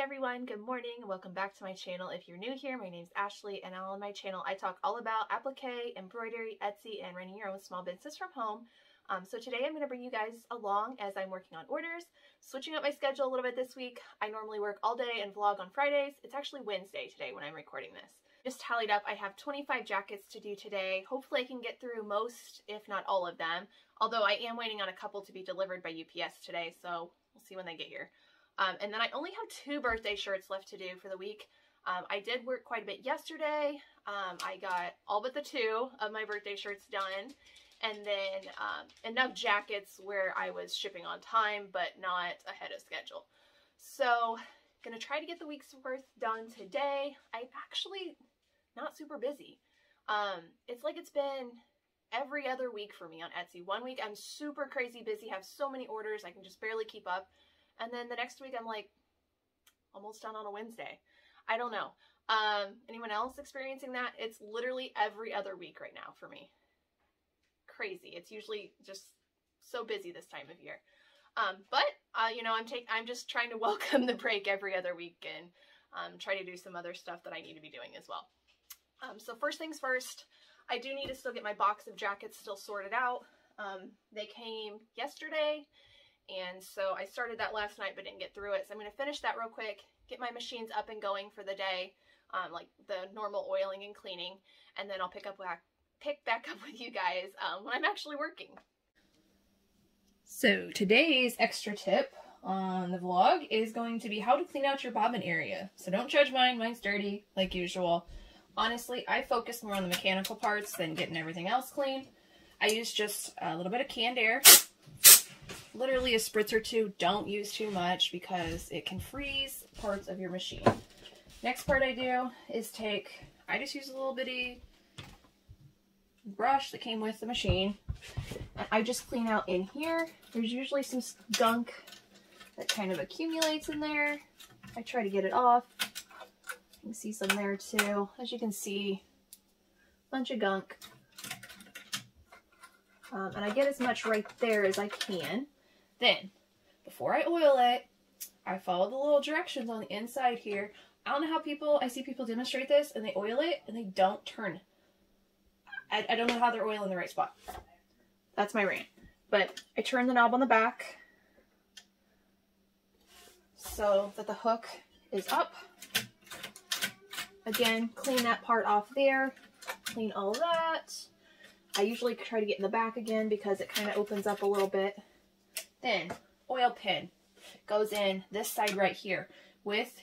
everyone, good morning, welcome back to my channel. If you're new here, my name's Ashley, and on my channel I talk all about applique, embroidery, Etsy, and running your own small business from home. Um, so today I'm going to bring you guys along as I'm working on orders, switching up my schedule a little bit this week. I normally work all day and vlog on Fridays. It's actually Wednesday today when I'm recording this. Just tallied up, I have 25 jackets to do today. Hopefully I can get through most, if not all of them, although I am waiting on a couple to be delivered by UPS today, so we'll see when they get here. Um, and then I only have two birthday shirts left to do for the week. Um, I did work quite a bit yesterday. Um, I got all but the two of my birthday shirts done. And then um, enough jackets where I was shipping on time, but not ahead of schedule. So, gonna try to get the week's worth done today. I'm actually not super busy. Um, it's like it's been every other week for me on Etsy. One week I'm super crazy busy, have so many orders, I can just barely keep up. And then the next week I'm like almost done on a Wednesday. I don't know. Um, anyone else experiencing that? It's literally every other week right now for me. Crazy. It's usually just so busy this time of year. Um, but uh, you know, I'm take I'm just trying to welcome the break every other week and um, try to do some other stuff that I need to be doing as well. Um, so first things first, I do need to still get my box of jackets still sorted out. Um, they came yesterday and so I started that last night but didn't get through it. So I'm going to finish that real quick, get my machines up and going for the day, um, like the normal oiling and cleaning, and then I'll pick up back, pick back up with you guys um, when I'm actually working. So today's extra tip on the vlog is going to be how to clean out your bobbin area. So don't judge mine, mine's dirty like usual. Honestly, I focus more on the mechanical parts than getting everything else clean. I use just a little bit of canned air literally a spritz or two. Don't use too much because it can freeze parts of your machine. Next part I do is take, I just use a little bitty brush that came with the machine. And I just clean out in here. There's usually some gunk that kind of accumulates in there. I try to get it off. You can see some there too. As you can see, bunch of gunk. Um, and I get as much right there as I can. Then, before I oil it, I follow the little directions on the inside here. I don't know how people, I see people demonstrate this and they oil it and they don't turn. I, I don't know how they're oiling the right spot. That's my rant. But I turn the knob on the back so that the hook is up. Again, clean that part off there. Clean all that. I usually try to get in the back again because it kind of opens up a little bit. Then oil pin goes in this side right here. With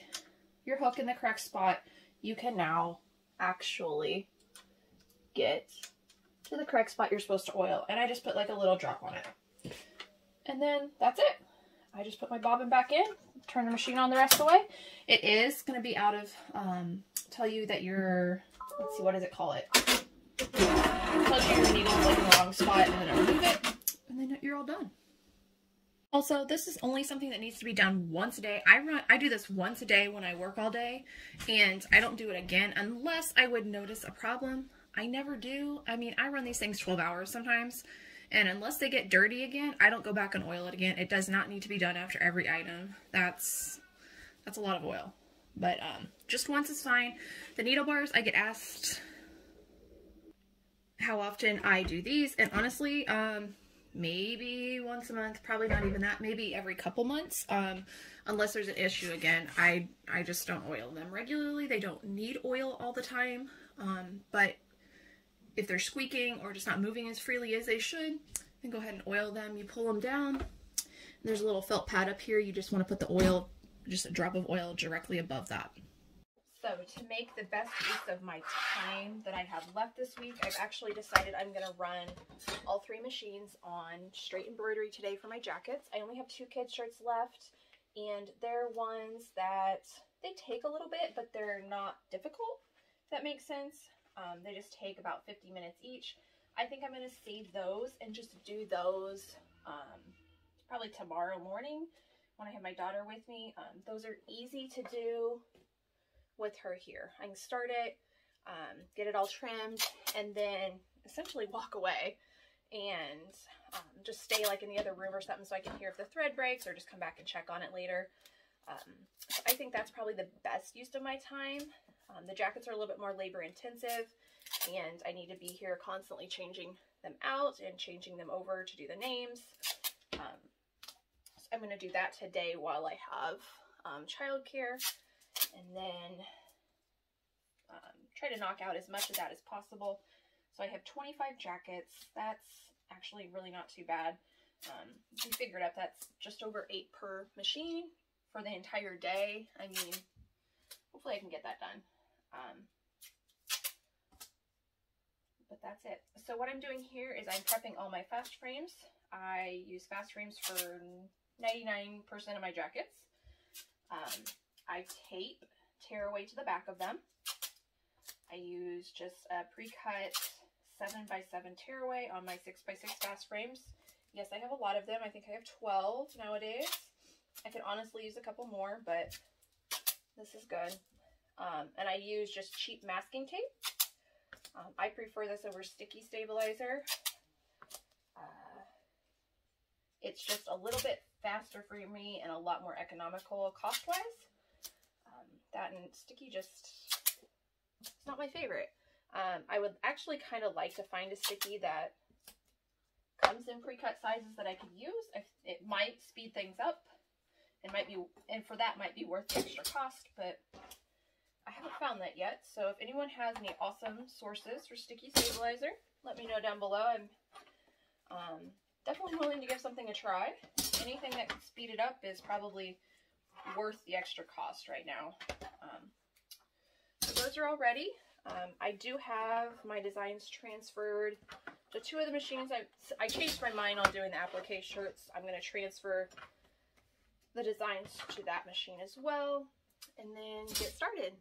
your hook in the correct spot, you can now actually get to the correct spot you're supposed to oil. And I just put like a little drop on it. And then that's it. I just put my bobbin back in, turn the machine on the rest of the way. It is going to be out of, um, tell you that you're, let's see, what does it call it? tells you your needle's like in the wrong spot and then remove it and then you're all done. Also, this is only something that needs to be done once a day. I run I do this once a day when I work all day and I don't do it again unless I would notice a problem. I never do. I mean, I run these things 12 hours sometimes and unless they get dirty again, I don't go back and oil it again. It does not need to be done after every item. That's that's a lot of oil. But um, just once is fine. The needle bars, I get asked how often I do these and honestly, um, maybe once a month, probably not even that, maybe every couple months. Um, unless there's an issue again, I, I just don't oil them regularly. They don't need oil all the time. Um, but if they're squeaking or just not moving as freely as they should, then go ahead and oil them. You pull them down. there's a little felt pad up here. You just want to put the oil, just a drop of oil directly above that. So to make the best use of my time that I have left this week, I've actually decided I'm going to run all three machines on straight embroidery today for my jackets. I only have two kids shirts left and they're ones that they take a little bit, but they're not difficult, if that makes sense. Um, they just take about 50 minutes each. I think I'm going to save those and just do those um, probably tomorrow morning when I have my daughter with me. Um, those are easy to do with her here. I can start it, um, get it all trimmed, and then essentially walk away and um, just stay like in the other room or something so I can hear if the thread breaks or just come back and check on it later. Um, so I think that's probably the best use of my time. Um, the jackets are a little bit more labor intensive and I need to be here constantly changing them out and changing them over to do the names. Um, so I'm going to do that today while I have um, childcare and then um, try to knock out as much of that as possible. So I have 25 jackets. That's actually really not too bad. Um, we figured up that's just over eight per machine for the entire day. I mean, hopefully I can get that done. Um, but that's it. So what I'm doing here is I'm prepping all my fast frames. I use fast frames for 99% of my jackets. Um, I tape tearaway to the back of them. I use just a pre-cut 7x7 tearaway on my 6x6 fast frames. Yes, I have a lot of them. I think I have 12 nowadays. I could honestly use a couple more, but this is good. Um, and I use just cheap masking tape. Um, I prefer this over sticky stabilizer. Uh, it's just a little bit faster for me and a lot more economical cost-wise. That and sticky just, it's not my favorite. Um, I would actually kind of like to find a sticky that comes in pre-cut sizes that I could use. It might speed things up and might be, and for that might be worth the extra cost, but I haven't found that yet. So if anyone has any awesome sources for sticky stabilizer, let me know down below. I'm um, definitely willing to give something a try. Anything that could speed it up is probably worth the extra cost right now. Um, so those are all ready. Um, I do have my designs transferred to two of the machines. I, I changed my mind on doing the applique shirts. I'm going to transfer the designs to that machine as well and then get started.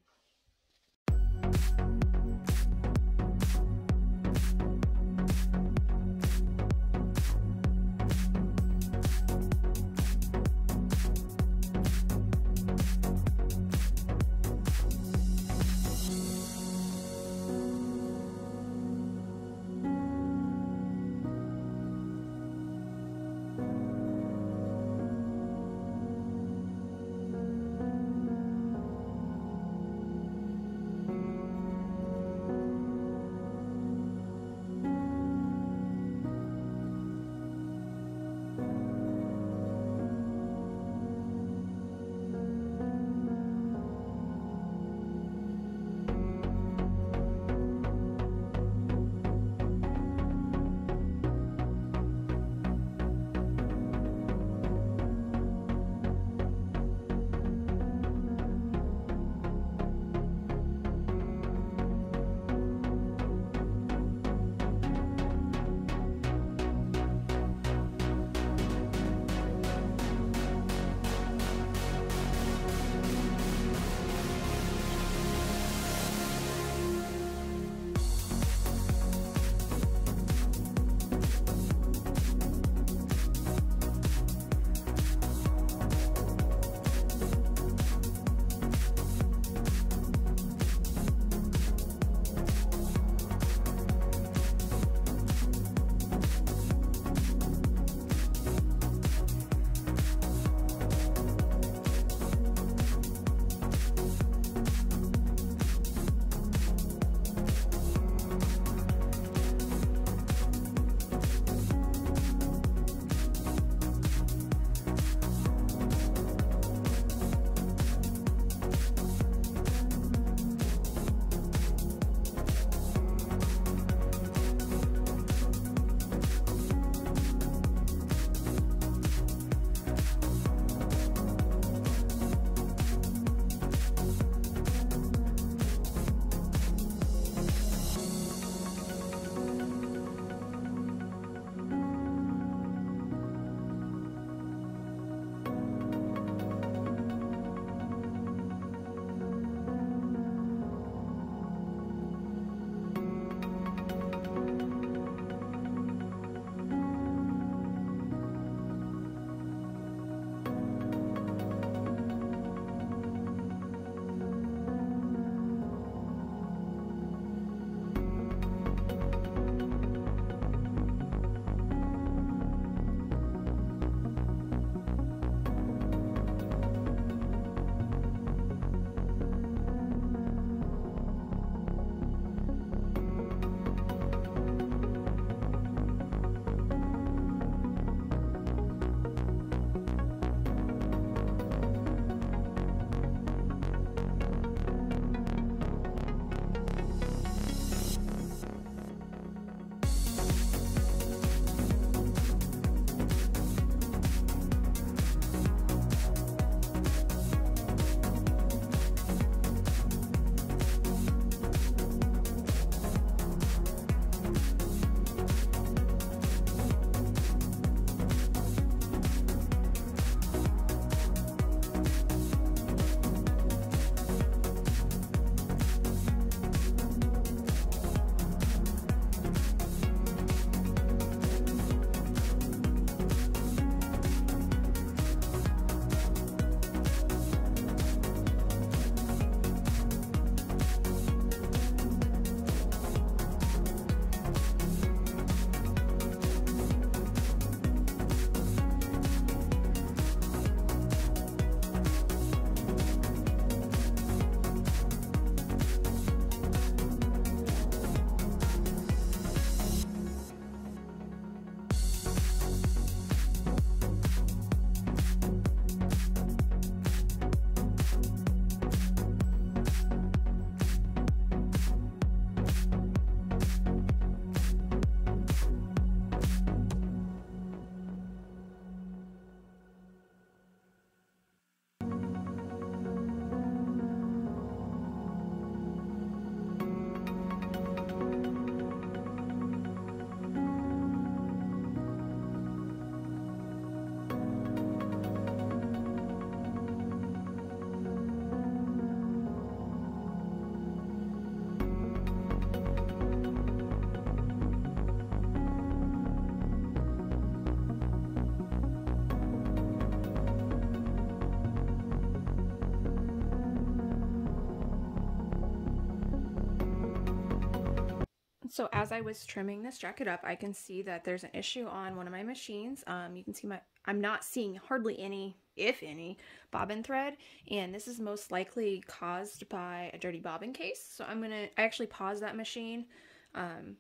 So as I was trimming this jacket up, I can see that there's an issue on one of my machines. Um, you can see my, I'm not seeing hardly any, if any, bobbin thread. And this is most likely caused by a dirty bobbin case. So I'm to, I actually pause that machine. Um,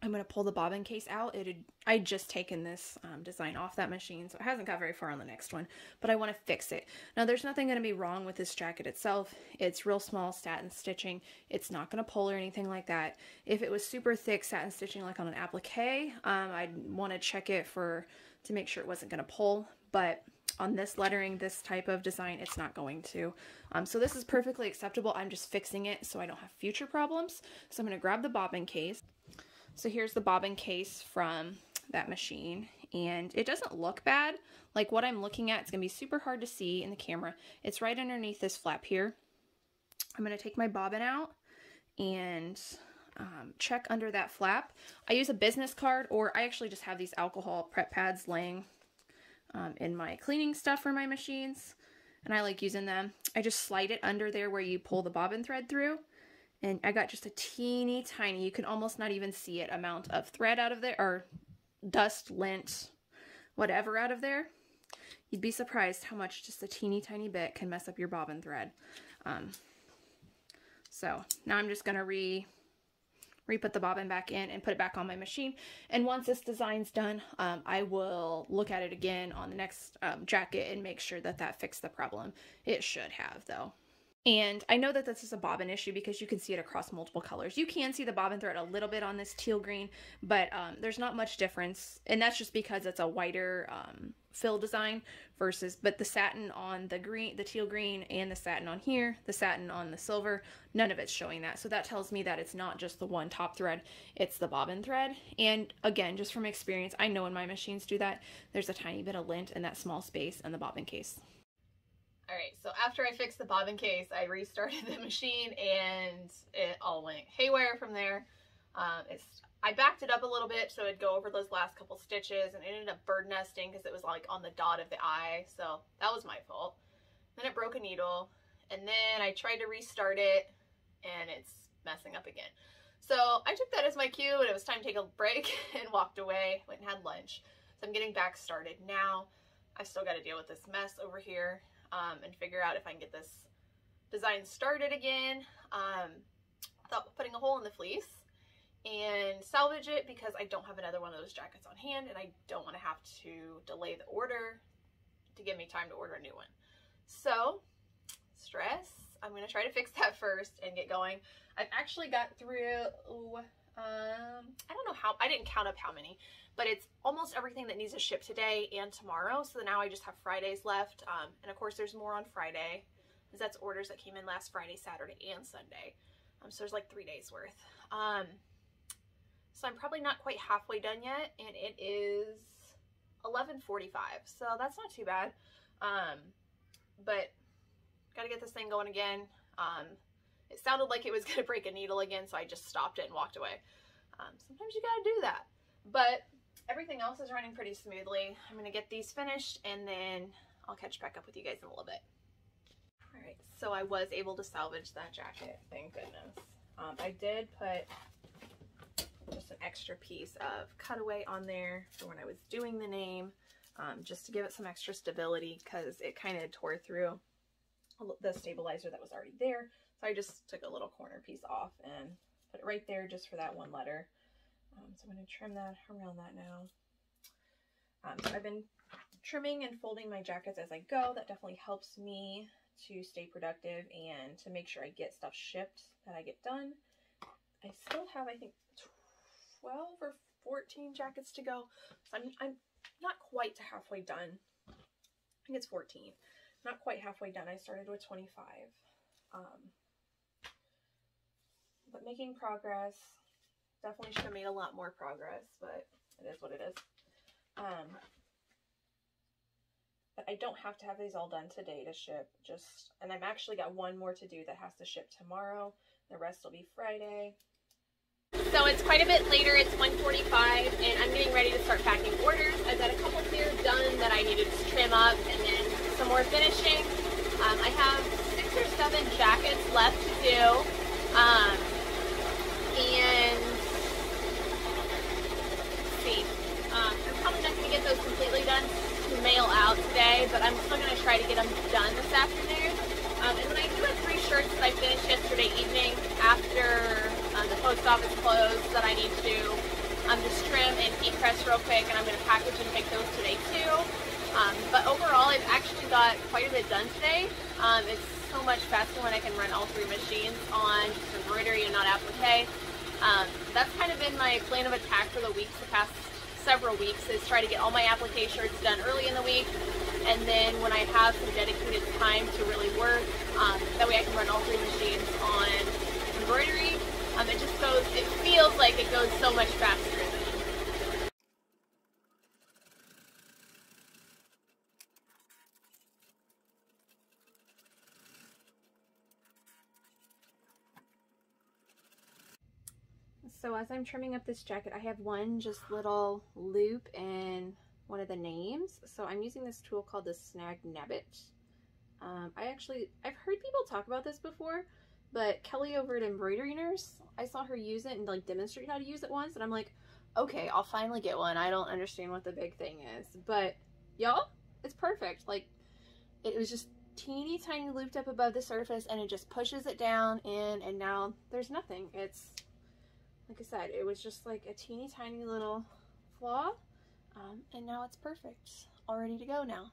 I'm going to pull the bobbin case out. It had, I just taken this um, design off that machine, so it hasn't got very far on the next one, but I want to fix it. Now, there's nothing going to be wrong with this jacket itself. It's real small satin stitching. It's not going to pull or anything like that. If it was super thick satin stitching like on an applique, um, I'd want to check it for to make sure it wasn't going to pull, but on this lettering, this type of design, it's not going to. Um, so this is perfectly acceptable. I'm just fixing it so I don't have future problems. So I'm going to grab the bobbin case. So here's the bobbin case from that machine and it doesn't look bad. Like what I'm looking at, it's gonna be super hard to see in the camera. It's right underneath this flap here. I'm gonna take my bobbin out and um, check under that flap. I use a business card or I actually just have these alcohol prep pads laying um, in my cleaning stuff for my machines and I like using them. I just slide it under there where you pull the bobbin thread through and I got just a teeny tiny, you can almost not even see it, amount of thread out of there, or dust, lint, whatever out of there. You'd be surprised how much just a teeny tiny bit can mess up your bobbin thread. Um, so now I'm just going to re re-put the bobbin back in and put it back on my machine. And once this design's done, um, I will look at it again on the next um, jacket and make sure that that fixed the problem. It should have though. And I know that this is a bobbin issue because you can see it across multiple colors. You can see the bobbin thread a little bit on this teal green, but um, there's not much difference. And that's just because it's a whiter um, fill design versus, but the satin on the green, the teal green and the satin on here, the satin on the silver, none of it's showing that. So that tells me that it's not just the one top thread, it's the bobbin thread. And again, just from experience, I know when my machines do that, there's a tiny bit of lint in that small space in the bobbin case. All right, so after I fixed the bobbin case, I restarted the machine and it all went haywire from there. Um, it's I backed it up a little bit so it'd go over those last couple stitches and it ended up bird nesting because it was like on the dot of the eye, so that was my fault. Then it broke a needle and then I tried to restart it and it's messing up again. So I took that as my cue and it was time to take a break and walked away, went and had lunch. So I'm getting back started now. I still got to deal with this mess over here um, and figure out if I can get this design started again. Um, thought putting a hole in the fleece and salvage it because I don't have another one of those jackets on hand and I don't want to have to delay the order to give me time to order a new one. So, stress. I'm going to try to fix that first and get going. I've actually got through, um, I don't know how, I didn't count up how many, but it's almost everything that needs to ship today and tomorrow. So now I just have Fridays left. Um, and of course there's more on Friday because that's orders that came in last Friday, Saturday, and Sunday. Um, so there's like three days worth. Um, so I'm probably not quite halfway done yet and it is 11.45. So that's not too bad. Um, but got to get this thing going again. Um, it sounded like it was going to break a needle again, so I just stopped it and walked away. Um, sometimes you got to do that. But everything else is running pretty smoothly. I'm going to get these finished and then I'll catch back up with you guys in a little bit. All right, so I was able to salvage that jacket, thank goodness. Um, I did put just an extra piece of cutaway on there for when I was doing the name, um, just to give it some extra stability because it kind of tore through the stabilizer that was already there. So I just took a little corner piece off and put it right there just for that one letter. Um, so I'm going to trim that around that now. Um, so I've been trimming and folding my jackets as I go. That definitely helps me to stay productive and to make sure I get stuff shipped that I get done. I still have, I think, 12 or 14 jackets to go. So I'm, I'm not quite to halfway done. I think it's 14. Not quite halfway done. I started with 25. Um, but making progress. Definitely should have made a lot more progress, but it is what it is. Um, but I don't have to have these all done today to ship. Just and I've actually got one more to do that has to ship tomorrow. The rest will be Friday. So it's quite a bit later. It's 1:45, and I'm getting ready to start packing orders. I've got a couple here done that I needed to trim up, and then some more finishing. Um, I have six or seven jackets left to do, um, try to get them done this afternoon. Um, and then I do have three shirts that I finished yesterday evening after um, the post office closed that I need to um, just trim and heat press real quick and I'm going to package and take those today too. Um, but overall, I've actually got quite a bit done today. Um, it's so much faster when I can run all three machines on just embroidery and not applique. Um, that's kind of been my plan of attack for the weeks, the past several weeks, is try to get all my applique shirts done early in the week, and then when I have some dedicated time to really work, um, that way I can run all three machines on embroidery. Um, it just goes, it feels like it goes so much faster So as I'm trimming up this jacket, I have one just little loop in one of the names. So I'm using this tool called the Snag Nab-It. Um, I actually, I've heard people talk about this before, but Kelly over at Embroidery Nurse, I saw her use it and like demonstrate how to use it once, and I'm like, okay, I'll finally get one. I don't understand what the big thing is, but y'all, it's perfect. Like, it was just teeny tiny looped up above the surface, and it just pushes it down in, and now there's nothing. It's, like I said, it was just like a teeny tiny little flaw, um, and now it's perfect. All ready to go now.